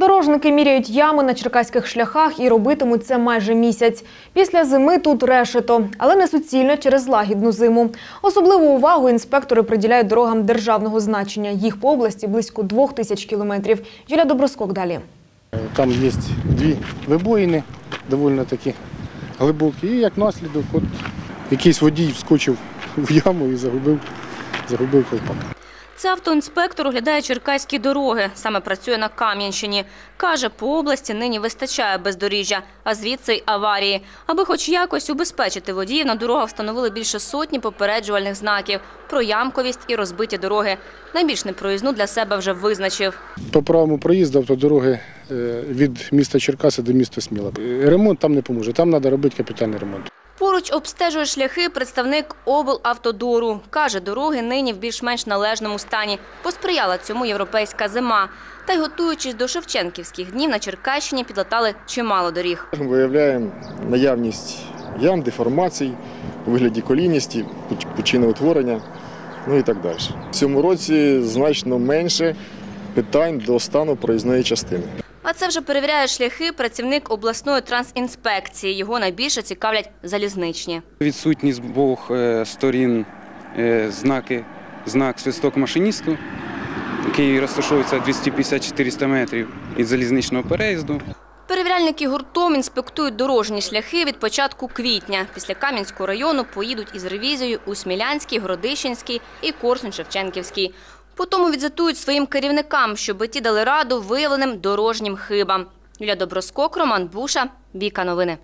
Дорожники міряють ями на черкаських шляхах і робитимуть це майже місяць. Після зими тут решето, але не суцільно через лагідну зиму. Особливу увагу інспектори приділяють дорогам державного значення. Їх по області близько двох тисяч кілометрів. Юля Доброскок далі. Там є дві вибоїни, доволі такі глибокі. І як наслідок, от якийсь водій вскочив в яму і загубив, загубив колпак. Це автоінспектор оглядає черкаські дороги. Саме працює на Кам'янщині. Каже, по області нині вистачає бездоріжжя, а звідси й аварії. Аби хоч якось убезпечити водіїв, на дорогах встановили більше сотні попереджувальних знаків про ямковість і розбиті дороги. Найбільш непроїзну для себе вже визначив. По правому проїзду автодороги е, від міста Черкаси до міста Сміла. Ремонт там не поможе, там треба робити капітальний ремонт. Поруч обстежує шляхи представник облавтодору. Каже, дороги нині в більш-менш належному стані. Посприяла цьому європейська зима. Та й готуючись до Шевченківських днів, на Черкащині підлатали чимало доріг. Виявляємо наявність ям, деформацій у вигляді колійності, пучиноутворення, ну і так далі. В цьому році значно менше питань до стану проїзної частини. А це вже перевіряє шляхи працівник обласної трансінспекції. Його найбільше цікавлять залізничні. Відсутні з обох е, сторін е, знаки, знак свисток машиністу, який розташовується 250-400 метрів від залізничного переїзду. Перевіряльники гуртом інспектують дорожні шляхи від початку квітня. Після Кам'янського району поїдуть із ревізією у Смілянський, Городищенський і Корсунь-Шевченківський. Потім відзитують своїм керівникам, щоб ті дали раду виявленим дорожнім хибам. Юля Доброскок, Роман Буша, Віка Новини.